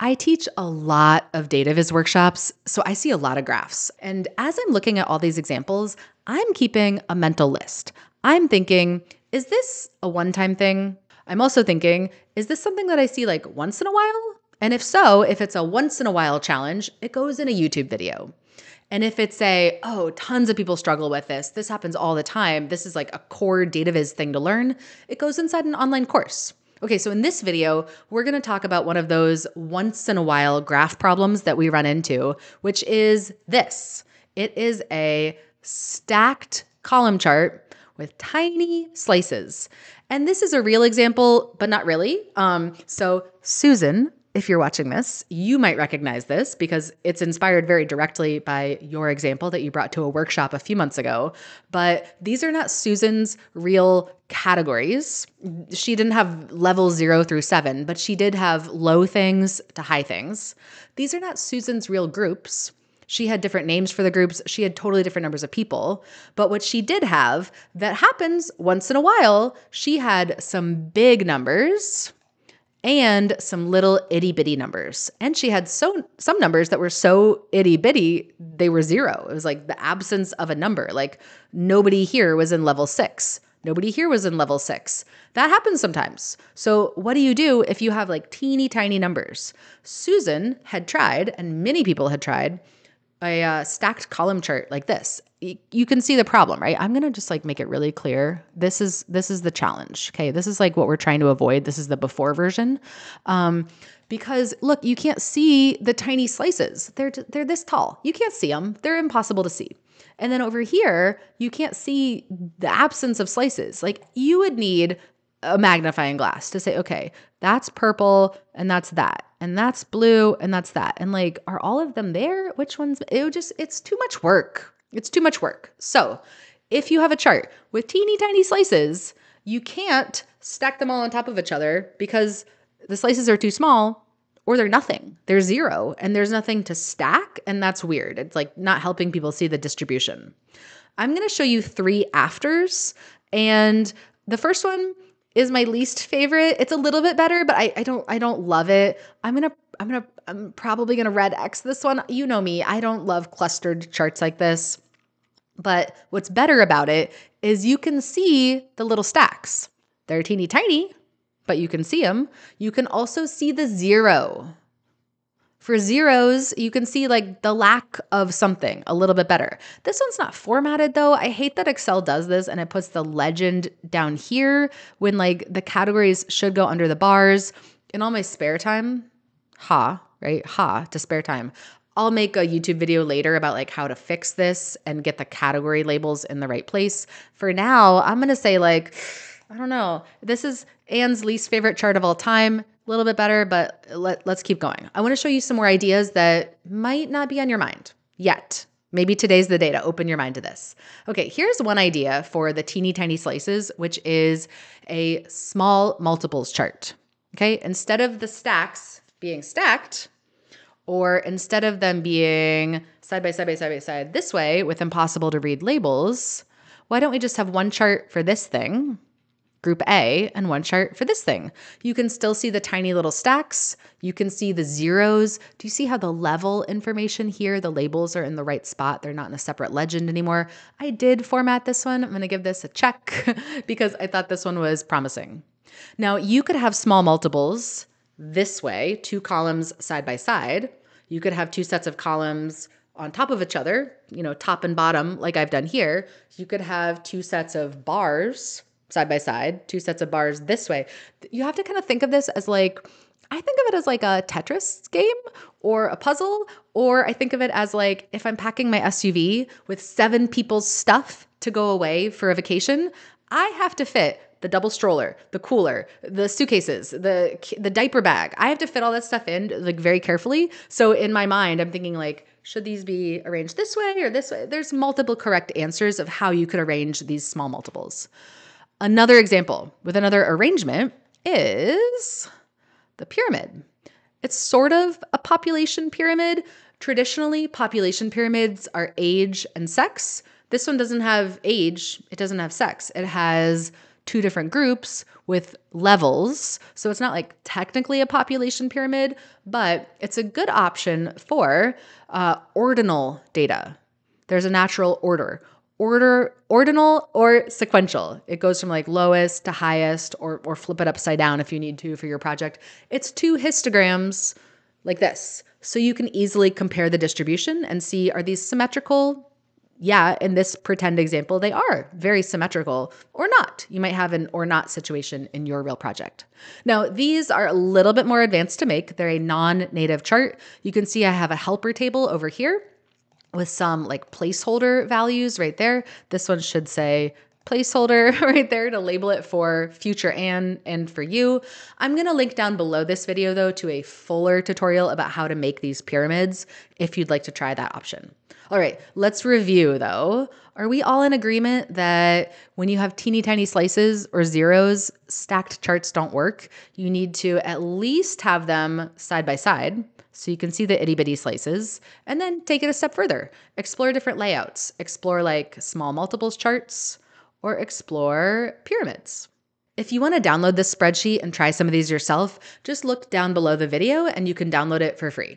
I teach a lot of data viz workshops, so I see a lot of graphs. And as I'm looking at all these examples, I'm keeping a mental list. I'm thinking, is this a one time thing? I'm also thinking, is this something that I see like once in a while? And if so, if it's a once in a while challenge, it goes in a YouTube video. And if it's a, oh, tons of people struggle with this, this happens all the time, this is like a core data viz thing to learn, it goes inside an online course. Okay, so in this video, we're gonna talk about one of those once in a while graph problems that we run into, which is this. It is a stacked column chart with tiny slices. And this is a real example, but not really. Um, so Susan if you're watching this, you might recognize this because it's inspired very directly by your example that you brought to a workshop a few months ago. But these are not Susan's real categories. She didn't have level zero through seven, but she did have low things to high things. These are not Susan's real groups. She had different names for the groups. She had totally different numbers of people. But what she did have that happens once in a while, she had some big numbers and some little itty bitty numbers. And she had so some numbers that were so itty bitty, they were zero. It was like the absence of a number. Like nobody here was in level six. Nobody here was in level six. That happens sometimes. So, what do you do if you have like teeny tiny numbers? Susan had tried, and many people had tried, a uh, stacked column chart like this. You can see the problem right? I'm going to just like make it really clear. This is this is the challenge okay? This is like what we're trying to avoid. This is the before version. Um, because look you can't see the tiny slices. They're they're this tall. You can't see them they're impossible to see. And then over here you can't see the absence of slices. Like you would need a magnifying glass to say okay that's purple and that's that and that's blue and that's that. And like are all of them there? Which ones? It just it's too much work. It's too much work. So if you have a chart with teeny tiny slices you can't stack them all on top of each other because the slices are too small or they're nothing. They're zero and there's nothing to stack and that's weird. It's like not helping people see the distribution. I'm going to show you three afters and the first one is my least favorite. It's a little bit better, but I, I don't I don't love it. I'm gonna I'm gonna I'm probably gonna red X this one. You know me, I don't love clustered charts like this. But what's better about it is you can see the little stacks. They're teeny tiny, but you can see them. You can also see the zero. For zeros, you can see like the lack of something a little bit better. This one's not formatted though. I hate that Excel does this and it puts the legend down here when like the categories should go under the bars. In all my spare time, ha, right? Ha, to spare time. I'll make a YouTube video later about like how to fix this and get the category labels in the right place. For now, I'm going to say like I don't know. This is Ann's least favorite chart of all time a little bit better, but let, let's keep going. I want to show you some more ideas that might not be on your mind yet. Maybe today's the day to open your mind to this. Okay, here's one idea for the teeny tiny slices, which is a small multiples chart. Okay, instead of the stacks being stacked, or instead of them being side by side by side by side this way with impossible to read labels, why don't we just have one chart for this thing group A and one chart for this thing. You can still see the tiny little stacks. You can see the zeros. Do you see how the level information here, the labels are in the right spot? They're not in a separate legend anymore. I did format this one. I'm going to give this a check because I thought this one was promising. Now, you could have small multiples this way, two columns side by side. You could have two sets of columns on top of each other, you know, top and bottom, like I've done here. You could have two sets of bars side by side, two sets of bars this way. You have to kind of think of this as like, I think of it as like a Tetris game or a puzzle, or I think of it as like if I'm packing my SUV with seven people's stuff to go away for a vacation, I have to fit the double stroller, the cooler, the suitcases, the the diaper bag. I have to fit all that stuff in like very carefully. So in my mind, I'm thinking like should these be arranged this way or this way? There's multiple correct answers of how you could arrange these small multiples. Another example with another arrangement is the pyramid. It's sort of a population pyramid. Traditionally, population pyramids are age and sex. This one doesn't have age, it doesn't have sex. It has two different groups with levels. So it's not like technically a population pyramid, but it's a good option for uh, ordinal data. There's a natural order. Order ordinal or sequential. It goes from like lowest to highest or or flip it upside down if you need to for your project. It's two histograms like this. So you can easily compare the distribution and see are these symmetrical? Yeah, in this pretend example, they are very symmetrical or not. You might have an or not situation in your real project. Now, these are a little bit more advanced to make. They're a non native chart. You can see I have a helper table over here with some like placeholder values right there. This one should say placeholder right there to label it for future and and for you. I'm going to link down below this video though to a fuller tutorial about how to make these pyramids if you'd like to try that option. All right, let's review though. Are we all in agreement that when you have teeny tiny slices or zeros, stacked charts don't work? You need to at least have them side by side so you can see the itty bitty slices and then take it a step further. Explore different layouts. Explore like small multiples charts or explore pyramids. If you want to download this spreadsheet and try some of these yourself, just look down below the video and you can download it for free.